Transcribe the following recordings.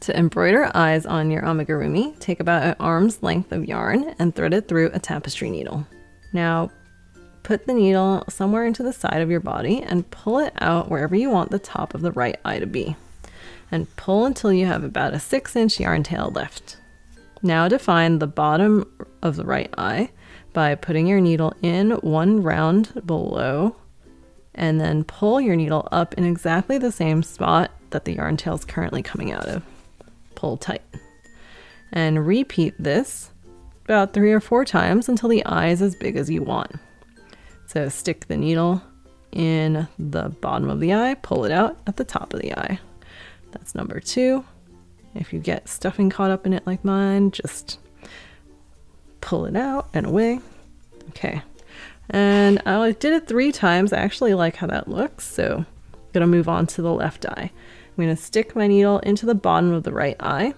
To embroider eyes on your amigurumi, take about an arm's length of yarn and thread it through a tapestry needle. Now, put the needle somewhere into the side of your body and pull it out wherever you want the top of the right eye to be. And pull until you have about a 6 inch yarn tail left. Now define the bottom of the right eye by putting your needle in one round below and then pull your needle up in exactly the same spot that the yarn tail is currently coming out of. Pull tight. And repeat this about three or four times until the eye is as big as you want. So stick the needle in the bottom of the eye, pull it out at the top of the eye. That's number two. If you get stuffing caught up in it like mine, just pull it out and away. Okay. And I did it three times. I actually like how that looks. So I'm to move on to the left eye. I'm going to stick my needle into the bottom of the right eye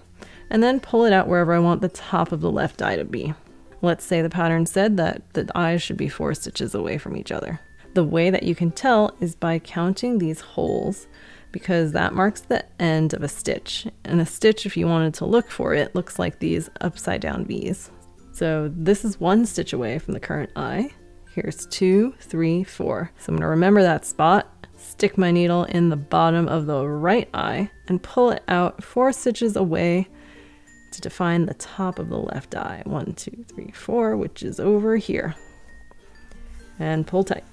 and then pull it out wherever I want the top of the left eye to be. Let's say the pattern said that the eyes should be four stitches away from each other. The way that you can tell is by counting these holes because that marks the end of a stitch. And a stitch, if you wanted to look for it, looks like these upside down V's. So this is one stitch away from the current eye. Here's two, three, four. So I'm gonna remember that spot, stick my needle in the bottom of the right eye and pull it out four stitches away to define the top of the left eye. One, two, three, four, which is over here. And pull tight.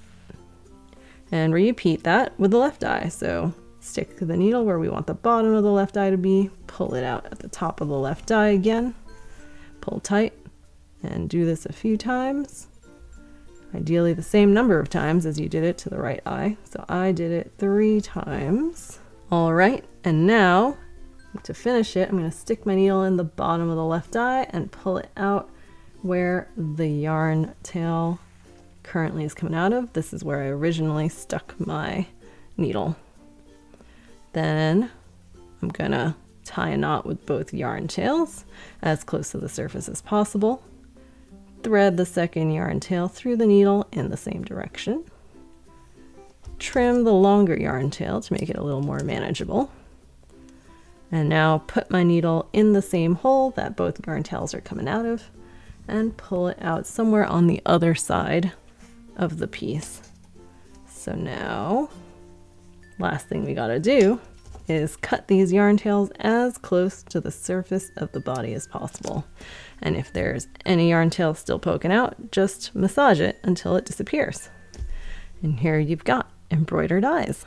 And repeat that with the left eye. So stick the needle where we want the bottom of the left eye to be, pull it out at the top of the left eye again, pull tight, and do this a few times. Ideally the same number of times as you did it to the right eye. So I did it three times. All right, and now to finish it, I'm gonna stick my needle in the bottom of the left eye and pull it out where the yarn tail currently is coming out of. This is where I originally stuck my needle. Then I'm gonna tie a knot with both yarn tails as close to the surface as possible. Thread the second yarn tail through the needle in the same direction. Trim the longer yarn tail to make it a little more manageable. And now put my needle in the same hole that both yarn tails are coming out of and pull it out somewhere on the other side of the piece. So now, last thing we gotta do is cut these yarn tails as close to the surface of the body as possible. And if there's any yarn tail still poking out, just massage it until it disappears. And here you've got embroidered eyes.